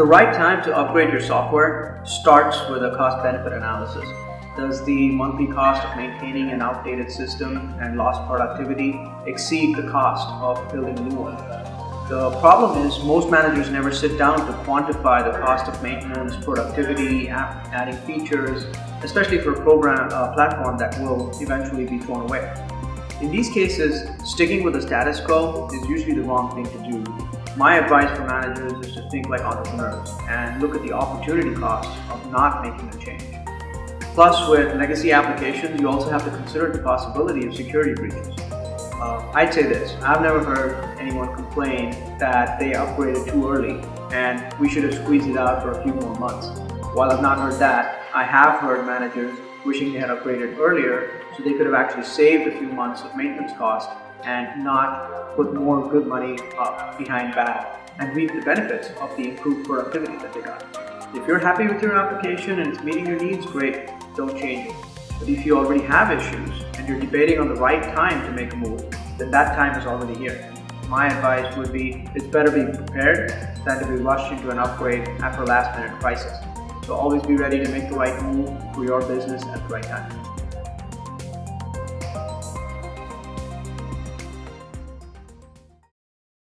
The right time to upgrade your software starts with a cost benefit analysis. Does the monthly cost of maintaining an outdated system and lost productivity exceed the cost of building a new one? The problem is most managers never sit down to quantify the cost of maintenance, productivity, adding features, especially for a program uh, platform that will eventually be thrown away. In these cases, sticking with the status quo is usually the wrong thing to do. My advice for managers is to think like entrepreneurs and look at the opportunity cost of not making a change. Plus, with legacy applications, you also have to consider the possibility of security breaches. Uh, I'd say this, I've never heard anyone complain that they upgraded too early and we should have squeezed it out for a few more months. While I've not heard that, I have heard managers wishing they had upgraded earlier so they could have actually saved a few months of maintenance cost and not put more good money up behind bad and reap the benefits of the improved productivity that they got. If you're happy with your application and it's meeting your needs, great, don't change it. But if you already have issues and you're debating on the right time to make a move, then that time is already here. My advice would be it's better to be prepared than to be rushed into an upgrade after a last minute crisis. So always be ready to make the right move for your business at the right time.